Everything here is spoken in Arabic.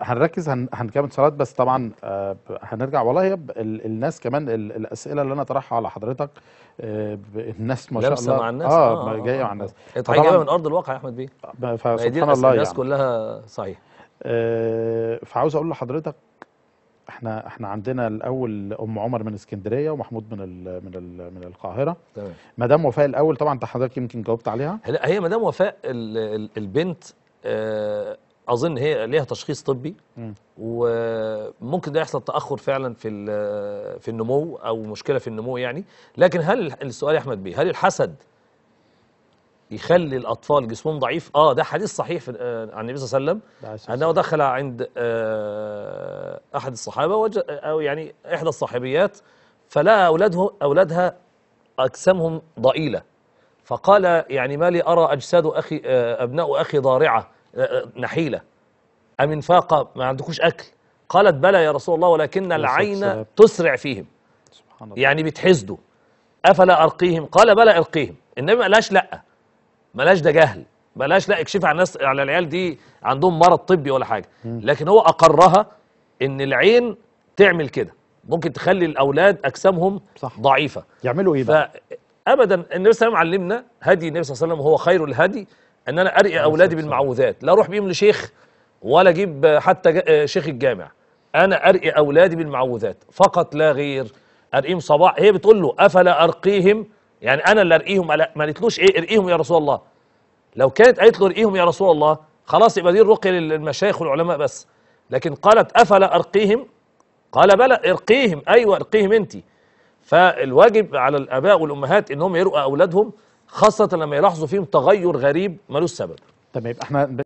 هنركز هن... هنكمل صلاة بس طبعا آه، هنرجع. والله ب- ال... الناس كمان ال... الأسئلة اللي أنا طرحها على حضرتك آه، ب- الناس ما شاء الله مع الناس. آه, آه جاية مع الناس. انت فطبعاً- جايبها من أرض الواقع يا أحمد بيه. فسبحان الله الناس يعني. كلها صحيح. آه، فعاوز أقول لحضرتك إحنا إحنا عندنا الأول أم عمر من اسكندرية ومحمود من ال من ال من القاهرة. تمام. مدام وفاء الأول طبعا أنت حضرتك يمكن جاوبت عليها. هلا هي مدام وفاء ال- ال- البنت آه، أظن هي ليها تشخيص طبي مم. وممكن ده يحصل تأخر فعلا في ال- في النمو أو مشكلة في النمو يعني. لكن هل السؤال يا أحمد بيه هل الحسد يخلي الأطفال جسمهم ضعيف؟ آه ده حديث صحيح في آه، عن النبي صلى الله عليه وسلم. أنه دخل عند آه، أحد الصحابة أو يعني إحدى الصحابيات فلقى اولاده أولادها أجسامهم ضئيلة. فقال يعني ما لي أرى أجساد أخي آه، أبناء أخي ضارعة. آه، آه، نحيلة. أم انفاقه ما عندكوش أكل. قالت بلى يا رسول الله ولكن العين. تسرع فيهم. يعني بتحسدوا أفلا أرقيهم؟ قال بلى أرقيهم. النبي ما قالهاش لأ. ما قالهاش ده جهل. ما قالهاش لأ. اكشف على الناس على العيال دي عندهم مرض طبي ولا حاجة. لكن هو أقرها إن العين تعمل كده. ممكن تخلي الأولاد أجسامهم صح. ضعيفة. يعملوا إيه بقى؟ فابدا النبي صلى الله عليه وسلم علمنا هدي النبي صلى الله عليه وسلم هو خير الهدي. إن أنا أرقي أولادي الصلاة بالمعوذات لا أروح بيهم لشيخ ولا أجيب حتى جا- شيخ الجامع. أنا أرقي أولادي بالمعوذات فقط لا غير. أرقيهم صباح هي بتقول له أفلا أرقيهم؟ يعني أنا اللي أرقيهم؟ ما قالتلوش إيه أرقيهم يا رسول الله. لو كانت قالت له أرقيهم يا رسول الله خلاص يبقى دي الرقية للمشايخ والعلماء بس. لكن قالت أفلا أرقيهم؟ قال بلى ارقيهم. أيوه ارقيهم انت. فالواجب على الآباء والأمهات إنهم يرقوا أولادهم خاصة لما يلاحظوا فيهم تغير غريب ملوش سبب. تمام إحنا